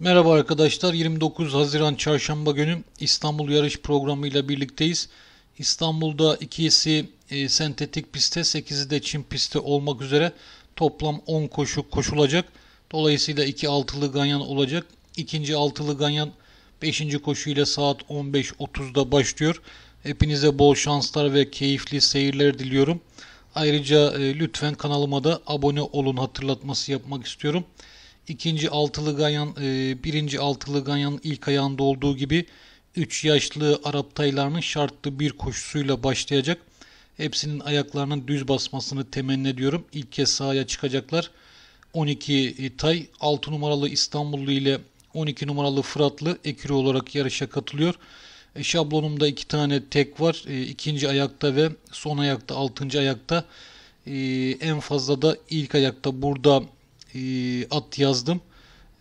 Merhaba arkadaşlar. 29 Haziran Çarşamba günü İstanbul yarış programıyla birlikteyiz. İstanbul'da ikisi e, sentetik pistte, 8'i de çim pistte olmak üzere toplam 10 koşu koşulacak. Dolayısıyla 2 altılı ganyan olacak. İkinci altılı ganyan 5. koşu ile saat 15.30'da başlıyor. Hepinize bol şanslar ve keyifli seyirler diliyorum. Ayrıca e, lütfen kanalıma da abone olun hatırlatması yapmak istiyorum. İkinci altılı ganyan, e, birinci altılı ganyanın ilk ayağında olduğu gibi 3 yaşlı Arap taylarının şartlı bir koşusuyla başlayacak. Hepsinin ayaklarının düz basmasını temenni ediyorum. İlk kez sahaya çıkacaklar. 12 tay 6 numaralı İstanbullu ile 12 numaralı Fıratlı ekürü olarak yarışa katılıyor. E, şablonumda iki tane tek var. E, ikinci ayakta ve son ayakta, altıncı ayakta. E, en fazla da ilk ayakta burada e, at yazdım.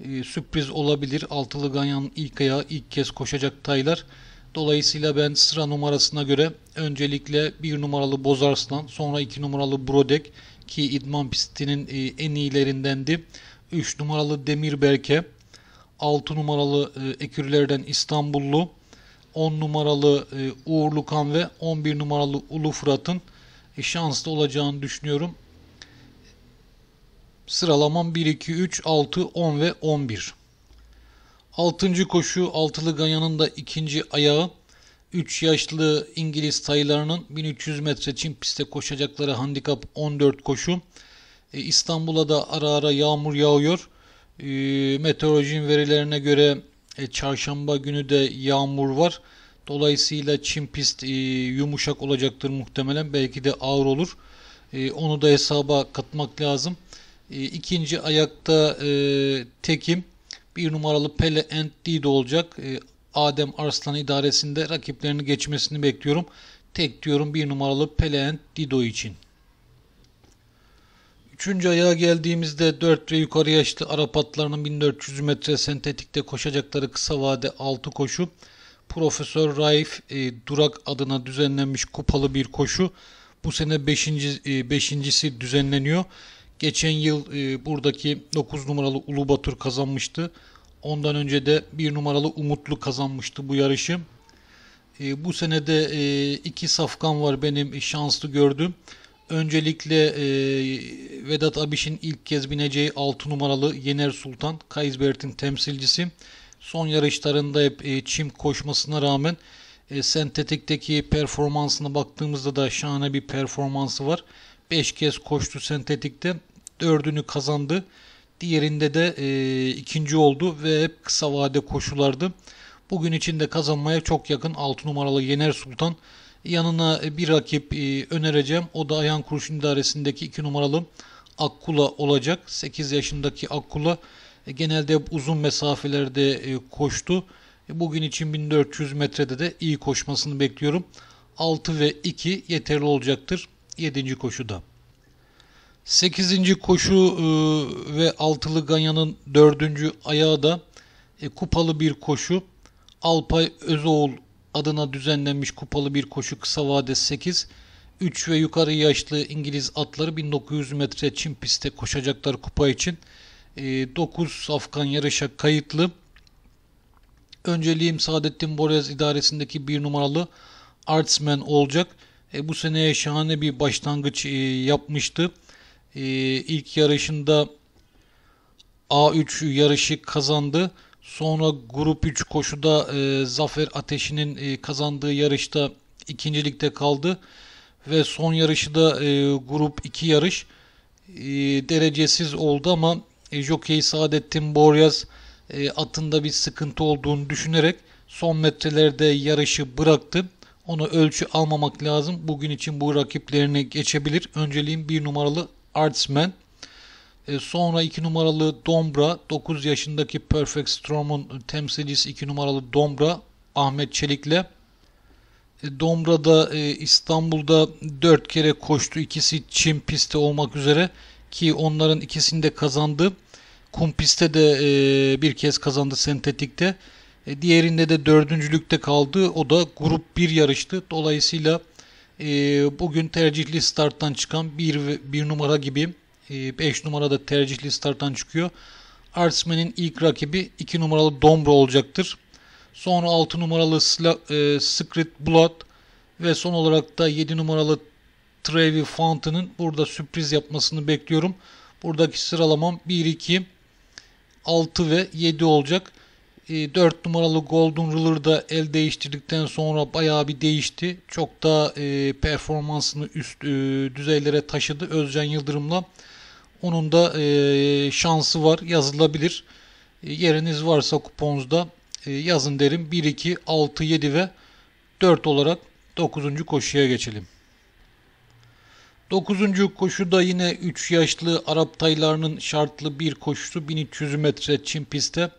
E, sürpriz olabilir. Altılı Ganyan'ın ilk ayağı ilk kez koşacak taylar. Dolayısıyla ben sıra numarasına göre öncelikle bir numaralı Bozarslan, sonra iki numaralı Brodek ki idman pistinin e, en iyilerindendi. 3 numaralı Demirberke, 6 numaralı ekürlerden İstanbullu, 10 numaralı Uğur Kan ve 11 numaralı Ulu Fırat'ın şanslı olacağını düşünüyorum. Sıralamam 1, 2, 3, 6, 10 ve 11. Altıncı koşu altılı Ganyan'ın da ikinci ayağı 3 yaşlı İngiliz taylarının 1300 metre çim pistte koşacakları handikap 14 koşu. E, İstanbul'a da ara ara yağmur yağıyor. E, meteorolojinin verilerine göre e, çarşamba günü de yağmur var. Dolayısıyla çim pist yumuşak olacaktır muhtemelen. Belki de ağır olur. Onu da hesaba katmak lazım. E, ikinci ayakta e, tekim. Bir numaralı Pele and Dido olacak. E, Adem Arslan idaresinde rakiplerini geçmesini bekliyorum. Tek diyorum bir numaralı Pele and Dido için. Üçüncü ayağa geldiğimizde 4 ve yukarı yaşlı Arap atlarının 1400 metre sentetikte koşacakları kısa vade 6 koşu. Profesör Raif e, Durak adına düzenlenmiş kupalı bir koşu. Bu sene 5. E, beşincisi düzenleniyor. Geçen yıl e, buradaki 9 numaralı Ulu Batur kazanmıştı. Ondan önce de 1 numaralı Umutlu kazanmıştı bu yarışı. E, bu senede e, iki safkan var benim şanslı gördüm. Öncelikle e, Vedat Abiş'in ilk kez bineceği 6 numaralı Yener Sultan, Kaysbert'in temsilcisi. Son yarışlarında hep e, çim koşmasına rağmen e, sentetikteki performansına baktığımızda da şahane bir performansı var. 5 kez koştu sentetikte. 4'ünü kazandı. Diğerinde de e, ikinci oldu ve hep kısa vade koşulardı. Bugün içinde kazanmaya çok yakın 6 numaralı Yener Sultan. Yanına bir rakip e, önereceğim. O da Ayhan Kurşun İdaresi'ndeki 2 numaralı Akkula olacak. 8 yaşındaki Akkula e, genelde uzun mesafelerde e, koştu. E, bugün için 1400 metrede de iyi koşmasını bekliyorum. 6 ve 2 yeterli olacaktır 7. koşuda. 8. koşu e, ve altılı Ganyan'ın 4. ayağı da e, kupalı bir koşu. Alpay Özoğul adına düzenlenmiş kupalı bir koşu kısa vade 8. 3 ve yukarı yaşlı İngiliz atları 1900 metre çim pistte koşacaklar kupa için. 9 e, safkan yarışa kayıtlı. Önceliğim Saadettin Boryaz idaresindeki bir numaralı Artsman olacak. E, bu seneye şahane bir başlangıç e, yapmıştı. E, ilk yarışında A3 yarışı kazandı. Sonra grup 3 koşuda e, Zafer Ateşi'nin e, kazandığı yarışta ikincilikte kaldı. Ve son yarışı da e, grup 2 yarış e, derecesiz oldu ama e, Jockey Saadettin Boryaz e, atında bir sıkıntı olduğunu düşünerek son metrelerde yarışı bıraktı. Onu ölçü almamak lazım. Bugün için bu rakiplerini geçebilir. Önceliğin bir numaralı Artsman. E, sonra 2 numaralı Dombra, 9 yaşındaki Perfect Storm'un temsilcisi 2 numaralı Dombra, Ahmet Çelik'le. E, Dombra'da e, İstanbul'da 4 kere koştu. İkisi çim pisti olmak üzere ki onların ikisini de kazandı. Kum pistte de e, bir kez kazandı sentetikte. E, diğerinde de dördüncülükte kaldı. O da grup 1 yarıştı. Dolayısıyla e, bugün tercihli starttan çıkan bir, bir numara gibi 5 e, numarada tercihli starttan çıkıyor. Artsman'in ilk rakibi 2 numaralı Dombra olacaktır. Sonra 6 numaralı Sla- e, Secret Blood ve son olarak da 7 numaralı Trevi Fountain'ın burada sürpriz yapmasını bekliyorum. Buradaki sıralamam 1, 2, 6 ve 7 olacak. 4 e, numaralı Golden Ruler da el değiştirdikten sonra bayağı bir değişti. Çok daha e, performansını üst e, düzeylere taşıdı Özcan Yıldırım'la. Onun da e, şansı var yazılabilir. E, yeriniz varsa kuponuzda e, yazın derim. 1, 2, 6, 7 ve 4 olarak 9. koşuya geçelim. 9. koşuda yine 3 yaşlı Arap taylarının şartlı bir koşusu 1300 metre çim pistte.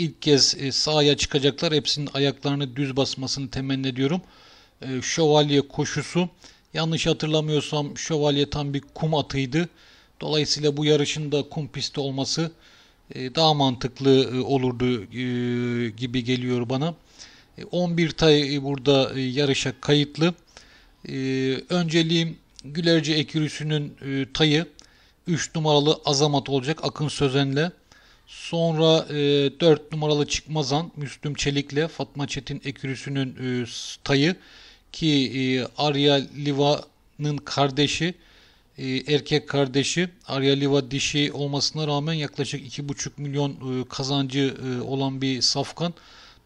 İlk kez e, sahaya çıkacaklar. Hepsinin ayaklarını düz basmasını temenni ediyorum. E, şövalye koşusu. Yanlış hatırlamıyorsam şövalye tam bir kum atıydı. Dolayısıyla bu yarışın da kum pisti olması e, daha mantıklı olurdu gibi geliyor bana. 11 tay burada yarışa kayıtlı. Önceliğim Gülerci Ekürüsü'nün tayı 3 numaralı Azamat olacak Akın Sözen'le. Sonra e, 4 numaralı Çıkmazan Müslüm Çelik'le Fatma Çetin Ekürüsü'nün e, tayı ki e, Arya Liva'nın kardeşi e, erkek kardeşi Arya Liva dişi olmasına rağmen yaklaşık 2,5 milyon e, kazancı e, olan bir safkan.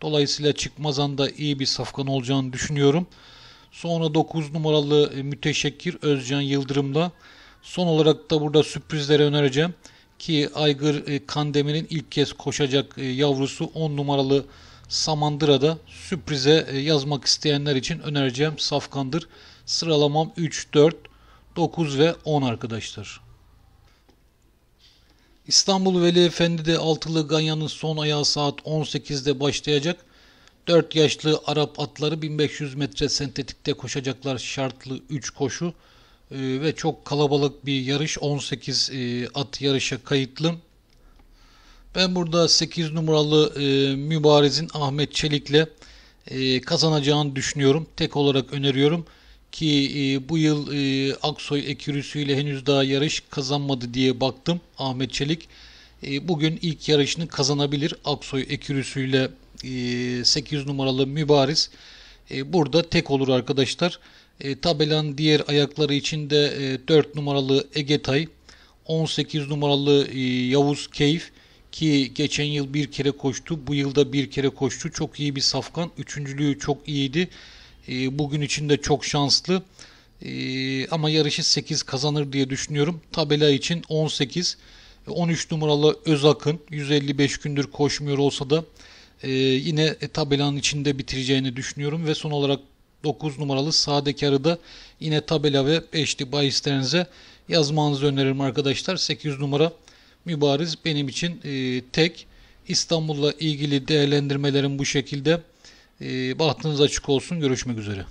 Dolayısıyla Çıkmazan da iyi bir safkan olacağını düşünüyorum. Sonra 9 numaralı e, müteşekkir Özcan Yıldırım'la son olarak da burada sürprizlere önereceğim ki Aygır e, Kandemir'in ilk kez koşacak e, yavrusu 10 numaralı Samandıra'da sürprize e, yazmak isteyenler için önereceğim safkandır. Sıralamam 3, 4, 9 ve 10 arkadaşlar. İstanbul Veli Efendi'de altılı Ganyan'ın son ayağı saat 18'de başlayacak. 4 yaşlı Arap atları 1500 metre sentetikte koşacaklar şartlı 3 koşu. Ee, ve çok kalabalık bir yarış. 18 e, at yarışa kayıtlı. Ben burada 8 numaralı e, mübarizin Ahmet Çelik'le e, kazanacağını düşünüyorum. Tek olarak öneriyorum ki bu yıl Aksoy ekürüsüyle henüz daha yarış kazanmadı diye baktım Ahmet Çelik. Bugün ilk yarışını kazanabilir Aksoy ekürüsüyle e, 8 numaralı mübariz. Burada tek olur arkadaşlar. E, tabelanın diğer ayakları içinde e, 4 numaralı Egetay, 18 numaralı e, Yavuz Keyif ki geçen yıl bir kere koştu. Bu yılda bir kere koştu. Çok iyi bir safkan. Üçüncülüğü çok iyiydi. E, bugün için de çok şanslı. E, ama yarışı 8 kazanır diye düşünüyorum. Tabela için 18. 13 numaralı Özakın 155 gündür koşmuyor olsa da e, yine tabelanın içinde bitireceğini düşünüyorum ve son olarak 9 numaralı sadekarı da yine tabela ve beşli bahislerinize yazmanızı öneririm arkadaşlar. 8 numara mübariz benim için e, tek. İstanbul'la ilgili değerlendirmelerim bu şekilde. E, bahtınız açık olsun. Görüşmek üzere.